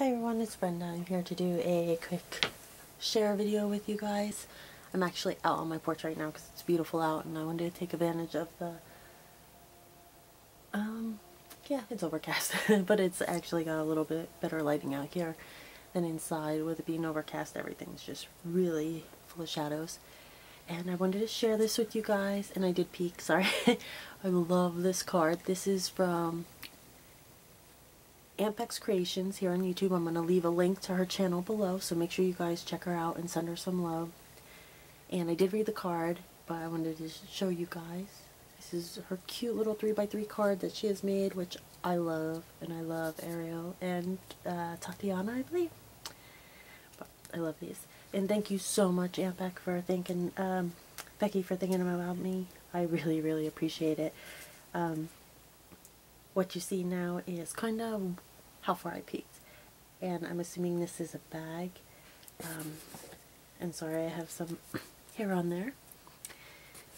Hi everyone, it's Brenda. I'm here to do a quick share video with you guys. I'm actually out on my porch right now because it's beautiful out and I wanted to take advantage of the, um, yeah, it's overcast, but it's actually got a little bit better lighting out here than inside. With it being overcast, everything's just really full of shadows. And I wanted to share this with you guys, and I did peek, sorry. I love this card. This is from Aunt Becs Creations here on YouTube. I'm going to leave a link to her channel below, so make sure you guys check her out and send her some love. And I did read the card, but I wanted to show you guys. This is her cute little 3x3 card that she has made, which I love, and I love Ariel and uh, Tatiana, I believe. But I love these. And thank you so much, Beck, for thinking, um, Becky, for thinking about me. I really, really appreciate it. Um, what you see now is kind of how far I peeked. And I'm assuming this is a bag. Um, and sorry, I have some hair on there.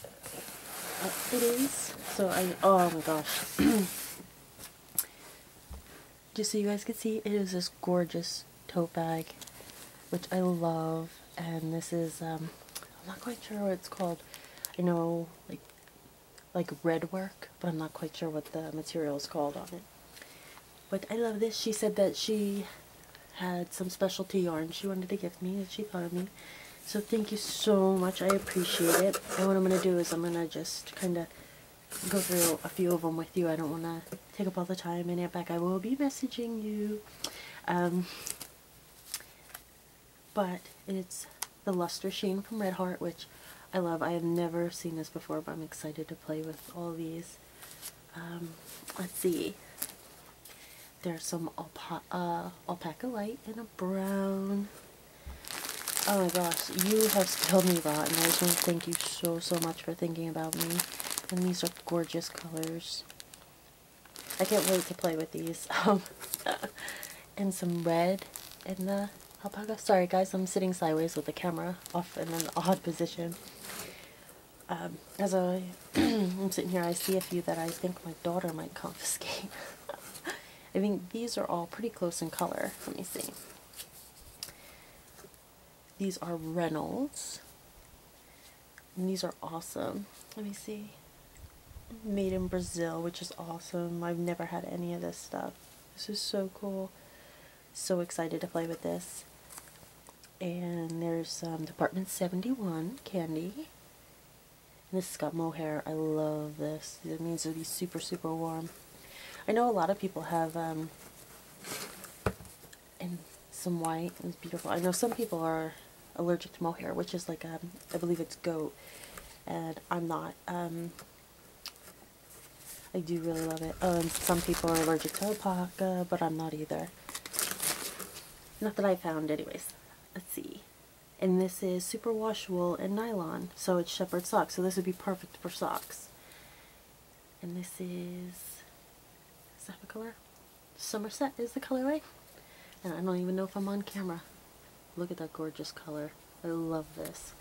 Uh, it is. So I, oh my gosh. Just so you guys can see, it is this gorgeous tote bag, which I love. And this is, um, I'm not quite sure what it's called. I know, like, like red work, but I'm not quite sure what the material is called on it. But I love this. She said that she had some specialty yarn she wanted to give me that she thought of me. So thank you so much. I appreciate it. And what I'm going to do is I'm going to just kind of go through a few of them with you. I don't want to take up all the time. And Aunt Beck, I will be messaging you. Um, but it's the Luster Sheen from Red Heart, which I love. I have never seen this before, but I'm excited to play with all these. Um, let's see. There's some alpa uh, alpaca light and a brown. Oh my gosh, you have spilled me rotten. I just want to thank you so, so much for thinking about me. And these are gorgeous colors. I can't wait to play with these. Um, and some red in the alpaca. Sorry guys, I'm sitting sideways with the camera off in an odd position. Um, as I, I'm sitting here, I see a few that I think my daughter might confiscate. I think these are all pretty close in color. Let me see. These are Reynolds. And these are awesome. Let me see. Made in Brazil, which is awesome. I've never had any of this stuff. This is so cool. So excited to play with this. And there's um, Department 71 candy. And this has got mohair. I love this. It means it'll be super, super warm. I know a lot of people have um, and some white and it's beautiful. I know some people are allergic to mohair, which is like, um, I believe it's goat, and I'm not. Um, I do really love it. Um, some people are allergic to alpaca, but I'm not either. Not that I found anyways. Let's see. And this is superwash wool and nylon, so it's shepherd socks, so this would be perfect for socks. And this is is that the color? Somerset is the colorway. And I don't even know if I'm on camera. Look at that gorgeous color. I love this.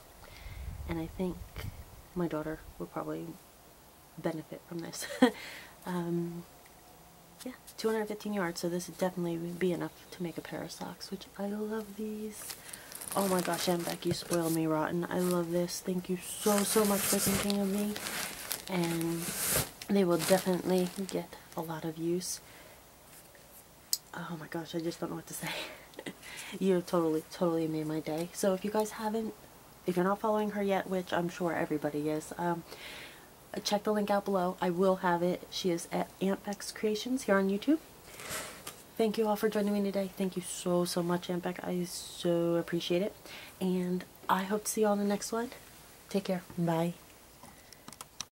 And I think my daughter will probably benefit from this. um, yeah, 215 yards, so this would definitely be enough to make a pair of socks, which I love these. Oh my gosh, Aunt Beck, you spoiled me rotten. I love this. Thank you so, so much for thinking of me. And they will definitely get a lot of use. Oh my gosh, I just don't know what to say. you totally, totally made my day. So if you guys haven't, if you're not following her yet, which I'm sure everybody is, um, check the link out below. I will have it. She is at Aunt Becs Creations here on YouTube. Thank you all for joining me today. Thank you so, so much, Aunt Becs. I so appreciate it. And I hope to see you all in the next one. Take care. Bye.